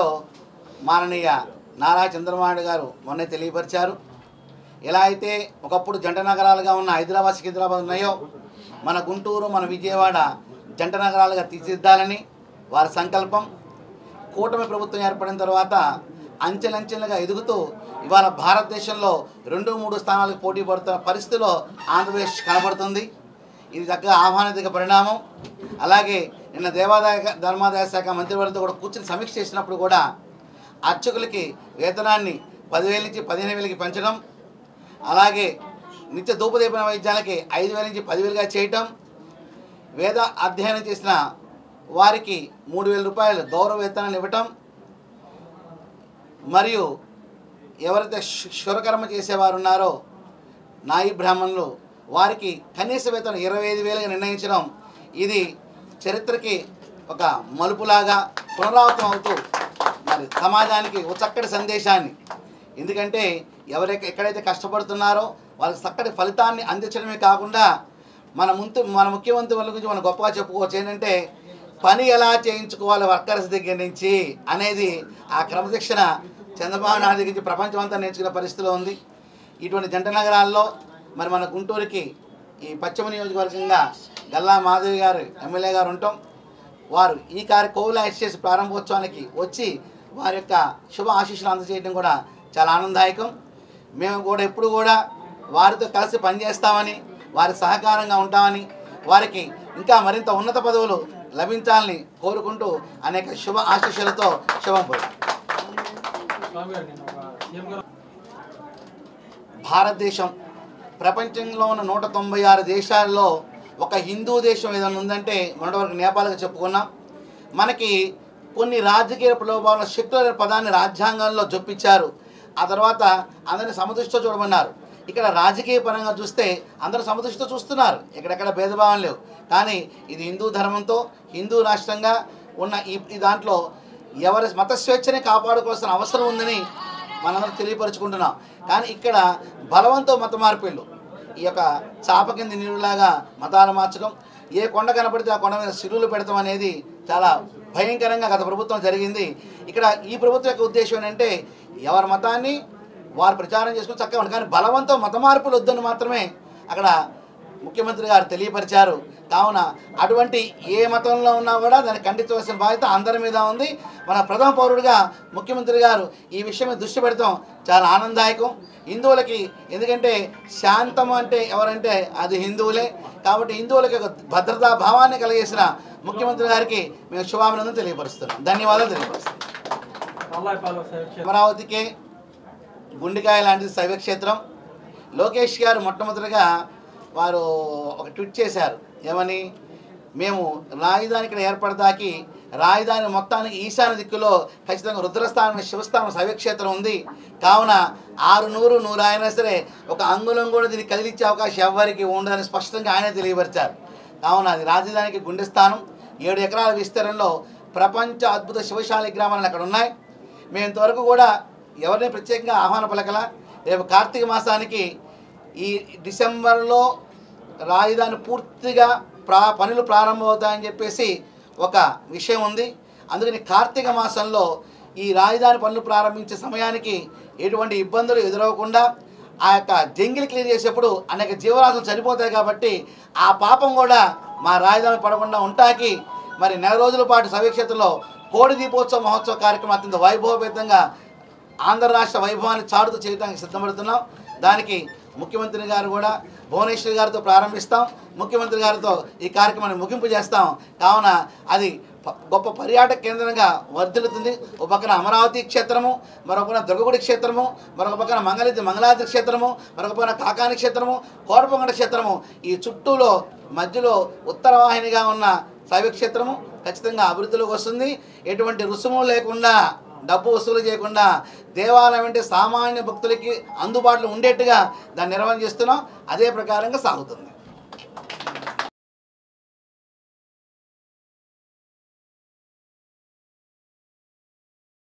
స్థాయిలో మాననీయ నారా చంద్రబాబు గారు మొన్నే తెలియపరిచారు. ఎలా అయితే ఒకప్పుడు జంట నగరాలుగా ఉన్న హైదరాబాద్ సికింద్రాబాద్ ఉన్నాయో మన గుంటూరు మన విజయవాడ జంట నగరాలుగా తీర్చిదిద్దాలని వారి సంకల్పం కూటమి ప్రభుత్వం ఏర్పడిన తర్వాత అంచెలంచెలుగా ఎదుగుతూ ఇవాళ భారతదేశంలో రెండు మూడు స్థానాలకు పోటీ పడుతున్న పరిస్థితిలో ఆంధ్రప్రదేశ్ కనబడుతుంది. ఇది చక్కగా ఆహ్వానిత పరిణామం. అలాగే నిన్న దేవాదాయ ధర్మాదాయ శాఖ మంత్రివర్గంతో కూడా కూర్చుని సమీక్ష చేసినప్పుడు కూడా అర్చకులకి వేతనాన్ని పదివేల నుంచి పదిహేను వేలకి పెంచడం అలాగే నిత్య ధూపదీపన వైద్యాలకి ఐదు వేల నుంచి పదివేలుగా చేయటం వేద అధ్యయనం చేసిన వారికి మూడు వేల రూపాయలు గౌరవ వేతనాలు ఇవ్వటం మరియు ఎవరైతే శురకర్మ చేసేవారు ఉన్నారో నాయి బ్రాహ్మణులు వారికి కనీస వేతనం ఇరవై ఐదు వేలుగా నిర్ణయించడం ఇది చరిత్రకి ఒక మలుపులాగా పునరావృతం అవుతూ మరి సమాజానికి ఒక చక్కటి సందేశాన్ని. ఎందుకంటే ఎవరైతే ఎక్కడైతే కష్టపడుతున్నారో వాళ్ళకి చక్కటి ఫలితాన్ని అందించడమే కాకుండా మన ముందు మన ముఖ్యమంత్రి వాళ్ళ గురించి మనం గొప్పగా చెప్పుకోవచ్చు. ఏంటంటే పని ఎలా చేయించుకోవాలి వర్కర్స్ దగ్గర నుంచి అనేది ఆ క్రమశిక్షణ చంద్రబాబు నాయుడు దగ్గర నుంచి ప్రపంచం అంతా నేర్చుకునే పరిస్థితిలో ఉంది. ఇటువంటి జంట నగరాల్లో మరి మన గుంటూరుకి ఈ పశ్చిమ నియోజకవర్గంగా గల్లా మాధవి గారు ఎమ్మెల్యే గారు ఉండటం వారు ఈ కార్య కోవిల ఎక్స్చేసి ప్రారంభోత్సవానికి వచ్చి వారి యొక్క శుభ ఆశీస్సులు అందజేయడం కూడా చాలా ఆనందదాయకం. మేము కూడా ఎప్పుడు కూడా వారితో కలిసి పనిచేస్తామని వారి సహకారంగా ఉంటామని వారికి ఇంకా మరింత ఉన్నత పదవులు లభించాలని కోరుకుంటూ అనేక శుభ ఆశీస్సులతో శుభం పోయి భారతదేశం ప్రపంచంలో ఉన్న నూట తొంభై ఆరు దేశాల్లో ఒక హిందూ దేశం ఏదైనా ఉందంటే మొన్నటి వరకు నేపాల్గా చెప్పుకున్నాం. మనకి కొన్ని రాజకీయ ప్రలోభాల శక్తుల పదాన్ని రాజ్యాంగంలో జొప్పించారు. ఆ తర్వాత అందరిని సమదృష్టితో చూడమన్నారు. ఇక్కడ రాజకీయ పరంగా చూస్తే అందరూ సమదృష్టితో చూస్తున్నారు. ఎక్కడెక్కడ భేదభావం లేవు. కానీ ఇది హిందూ ధర్మంతో హిందూ రాష్ట్రంగా ఉన్న ఈ ఈ దాంట్లో ఎవరి మత స్వేచ్ఛని కాపాడుకోవాల్సిన అవసరం ఉందని మనందరం తెలియపరుచుకుంటున్నాం. కానీ ఇక్కడ బలవంతో మత మార్పిళ్ళు ఈ యొక్క చాప కింద నీరులాగా మతాలు మార్చడం ఏ కొండ కనపడితే ఆ కొండ మీద సిరులు పెడతాం అనేది చాలా భయంకరంగా గత ప్రభుత్వం జరిగింది. ఇక్కడ ఈ ప్రభుత్వం యొక్క ఉద్దేశం ఏంటంటే ఎవరి మతాన్ని వారు ప్రచారం చేసుకుని చక్కగా ఉండి కానీ బలవంతం మత మార్పులు వద్దని మాత్రమే అక్కడ ముఖ్యమంత్రి గారు తెలియపరిచారు. కావున అటువంటి ఏ మతంలో ఉన్నా కూడా దాన్ని ఖండించవలసిన బాధ్యత అందరి మీద ఉంది. మన ప్రథమ పౌరుడిగా ముఖ్యమంత్రి గారు ఈ విషయం దృష్టి పెడతాం. చాలా ఆనందదాయకం. హిందువులకి ఎందుకంటే శాంతం అంటే ఎవరంటే అది హిందువులే. కాబట్టి హిందువులకి ఒక భద్రతా భావాన్ని కలిగేసిన ముఖ్యమంత్రి గారికి మేము శుభాభినందన తెలియపరుస్తున్నాం. ధన్యవాదాలు తెలియపరుస్తున్నాం. అమరావతికే అమరావతికి గుండెకాయ లాంటిది శైవక్షేత్రం. లోకేష్ గారు మొట్టమొదటిగా వారు ఒక ట్వీట్ చేశారు. ఏమని? మేము రాజధాని ఇక్కడ ఏర్పడదాకి రాజధాని మొత్తానికి ఈశాన్య దిక్కులో ఖచ్చితంగా రుద్రస్థానం శివస్థానం శైవక్షేత్రం ఉంది. కావున ఆరు నూరు నూరు అయినా సరే ఒక అంగుళం కూడా దీన్ని కదిలించే అవకాశం ఎవ్వరికి ఉండదని స్పష్టంగా ఆయన తెలియపరిచారు. కావున అది రాజధానికి గుండె స్థానం ఏడు ఎకరాల విస్తీర్ణంలో ప్రపంచ అద్భుత శివశాలి గ్రామాలు అక్కడ ఉన్నాయి. మేము ఇంతవరకు కూడా ఎవరిని ప్రత్యేకంగా ఆహ్వాన పలకల? రేపు కార్తీక మాసానికి ఈ డిసెంబర్లో రాజధాని పూర్తిగా ప్రా పనులు ప్రారంభమవుతాయని చెప్పేసి ఒక విషయం ఉంది. అందుకని కార్తీక మాసంలో ఈ రాజధాని పనులు ప్రారంభించే సమయానికి ఎటువంటి ఇబ్బందులు ఎదురవ్వకుండా ఆ యొక్క జంగిల్ క్లియర్ చేసేప్పుడు అనేక జీవరాశులు చనిపోతాయి కాబట్టి ఆ పాపం కూడా మా రాజధాని పడకుండా ఉంటాకి. మరి నెల రోజుల పాటు సమీక్షతలో కోడి దీపోత్సవ మహోత్సవ కార్యక్రమం అత్యంత వైభవపేతంగా ఆంధ్ర రాష్ట్ర వైభవాన్ని చాటుతూ చేయడానికి సిద్ధపడుతున్నాం. దానికి ముఖ్యమంత్రి గారు కూడా భువనేశ్వర్ గారితో ప్రారంభిస్తాం. ముఖ్యమంత్రి గారితో ఈ కార్యక్రమాన్ని ముగింపు చేస్తాం. కావున అది గొప్ప పర్యాటక కేంద్రంగా వర్ధిల్లుతుంది. ఒక పక్కన అమరావతి క్షేత్రము మరొక పక్కన దుర్గగుడి క్షేత్రము మరొక పక్కన మంగళిద్ది మంగళాద్రి క్షేత్రము మరొక పక్కన కాకాని క్షేత్రము కోరపొంగడ క్షేత్రము ఈ చుట్టూలో మధ్యలో ఉత్తర వాహినిగా ఉన్న శైవ క్షేత్రము ఖచ్చితంగా అభివృద్ధిలోకి వస్తుంది. ఎటువంటి రుసుము లేకుండా డబ్బు వసూలు చేయకుండా దేవాలయం అంటే సామాన్య భక్తులకి అందుబాటులో ఉండేట్టుగా దాన్ని నిర్వహణ చేస్తున్నాం. అదే ప్రకారంగా సాగుతుంది.